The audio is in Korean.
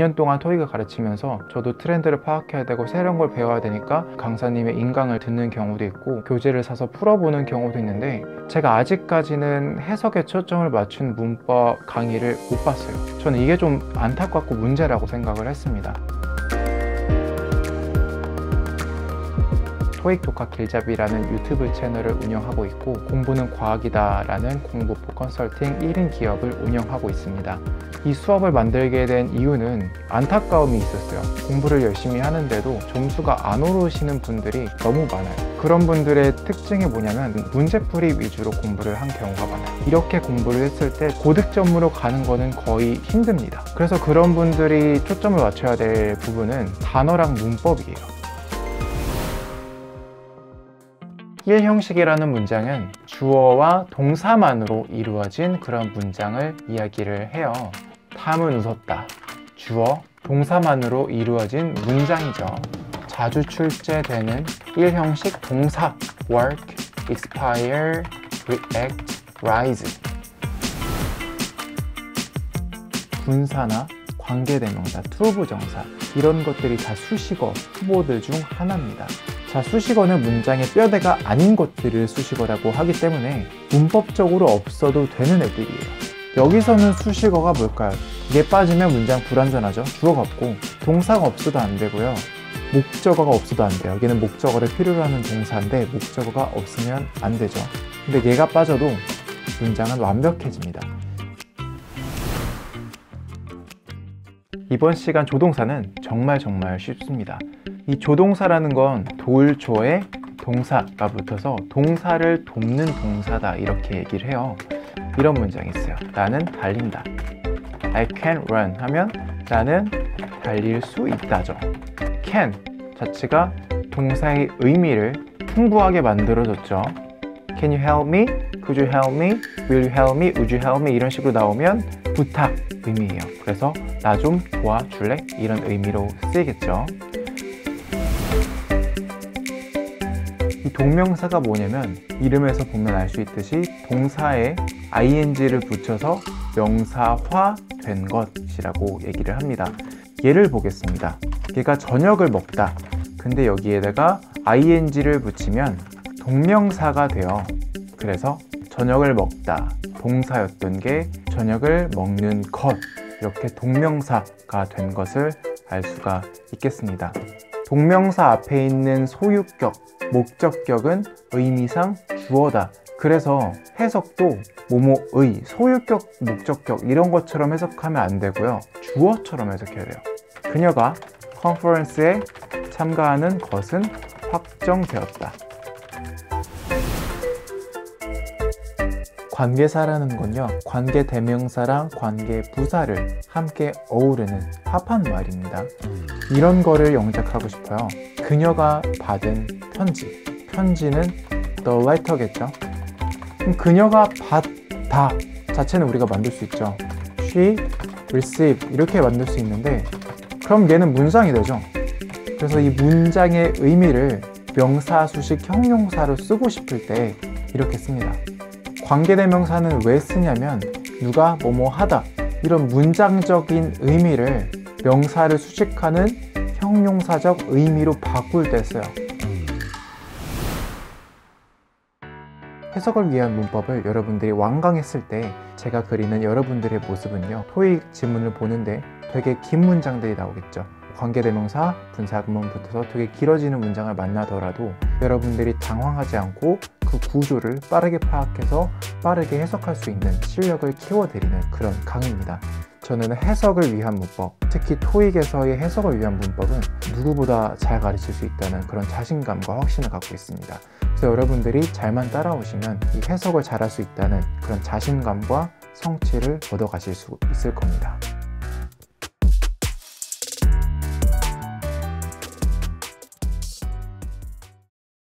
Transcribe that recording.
2년 동안 토익을 가르치면서 저도 트렌드를 파악해야 되고 새로운 걸 배워야 되니까 강사님의 인강을 듣는 경우도 있고 교재를 사서 풀어보는 경우도 있는데 제가 아직까지는 해석에 초점을 맞춘 문법 강의를 못 봤어요. 저는 이게 좀 안타깝고 문제라고 생각을 했습니다. 토익 독학 길잡이라는 유튜브 채널을 운영하고 있고 공부는 과학이다 라는 공부포 컨설팅 1인 기업을 운영하고 있습니다. 이 수업을 만들게 된 이유는 안타까움이 있었어요. 공부를 열심히 하는데도 점수가 안 오르시는 분들이 너무 많아요. 그런 분들의 특징이 뭐냐면 문제풀이 위주로 공부를 한 경우가 많아요. 이렇게 공부를 했을 때 고득점으로 가는 거는 거의 힘듭니다. 그래서 그런 분들이 초점을 맞춰야 될 부분은 단어랑 문법이에요. 1 형식이라는 문장은 주어와 동사만으로 이루어진 그런 문장을 이야기를 해요. 탐은 웃었다. 주어, 동사만으로 이루어진 문장이죠. 자주 출제되는 1 형식 동사 work, expire, react, rise 분사나 관계대명사, 투부정사 이런 것들이 다 수식어 후보들 중 하나입니다. 자, 수식어는 문장의 뼈대가 아닌 것들을 수식어라고 하기 때문에 문법적으로 없어도 되는 애들이에요. 여기서는 수식어가 뭘까요? 이게 빠지면 문장 불완전하죠. 주어가 없고 동사가 없어도 안 되고요. 목적어가 없어도 안 돼요. 여기는 목적어를 필요로 하는 동사인데 목적어가 없으면 안 되죠. 근데 얘가 빠져도 문장은 완벽해집니다. 이번 시간 조동사는 정말 정말 쉽습니다. 이 조동사라는 건 돌조에 동사가 붙어서 동사를 돕는 동사다 이렇게 얘기를 해요. 이런 문장이 있어요. 나는 달린다. I can run 하면 나는 달릴 수 있다죠. can 자체가 동사의 의미를 풍부하게 만들어줬죠. Can you help me? Could you help me? Will you help me? Would you help me? 이런 식으로 나오면 부탁 의미예요. 그래서 나 좀 도와줄래? 이런 의미로 쓰이겠죠. 이 동명사가 뭐냐면 이름에서 보면 알 수 있듯이 동사에 ing를 붙여서 명사화된 것이라고 얘기를 합니다. 예를 보겠습니다. 얘가 저녁을 먹다. 근데 여기에다가 ing를 붙이면 동명사가 돼요. 그래서 저녁을 먹다. 동사였던 게 저녁을 먹는 것. 이렇게 동명사가 된 것을 알 수가 있겠습니다. 동명사 앞에 있는 소유격, 목적격은 의미상 주어다. 그래서 해석도 뭐뭐의, 소유격, 목적격 이런 것처럼 해석하면 안 되고요. 주어처럼 해석해야 돼요. 그녀가 컨퍼런스에 참가하는 것은 확정되었다. 관계사라는 건요, 관계 대명사랑 관계 부사를 함께 어우르는 합한 말입니다. 이런 거를 영작하고 싶어요. 그녀가 받은 편지. 편지는 the letter겠죠. 그럼 그녀가 받다 자체는 우리가 만들 수 있죠. she receive 이렇게 만들 수 있는데 그럼 얘는 문장이 되죠. 그래서 이 문장의 의미를 명사, 수식, 형용사로 쓰고 싶을 때 이렇게 씁니다. 관계대명사는 왜 쓰냐면 누가 뭐뭐 하다 이런 문장적인 의미를 명사를 수식하는 형용사적 의미로 바꿀 때 써요. 해석을 위한 문법을 여러분들이 완강했을 때 제가 그리는 여러분들의 모습은요 토익 지문을 보는데 되게 긴 문장들이 나오겠죠 관계대명사, 분사구문 붙어서 되게 길어지는 문장을 만나더라도 여러분들이 당황하지 않고 그 구조를 빠르게 파악해서 빠르게 해석할 수 있는 실력을 키워드리는 그런 강의입니다. 저는 해석을 위한 문법, 특히 토익에서의 해석을 위한 문법은 누구보다 잘 가르칠 수 있다는 그런 자신감과 확신을 갖고 있습니다. 그래서 여러분들이 잘만 따라오시면 이 해석을 잘할 수 있다는 그런 자신감과 성취를 얻어가실 수 있을 겁니다.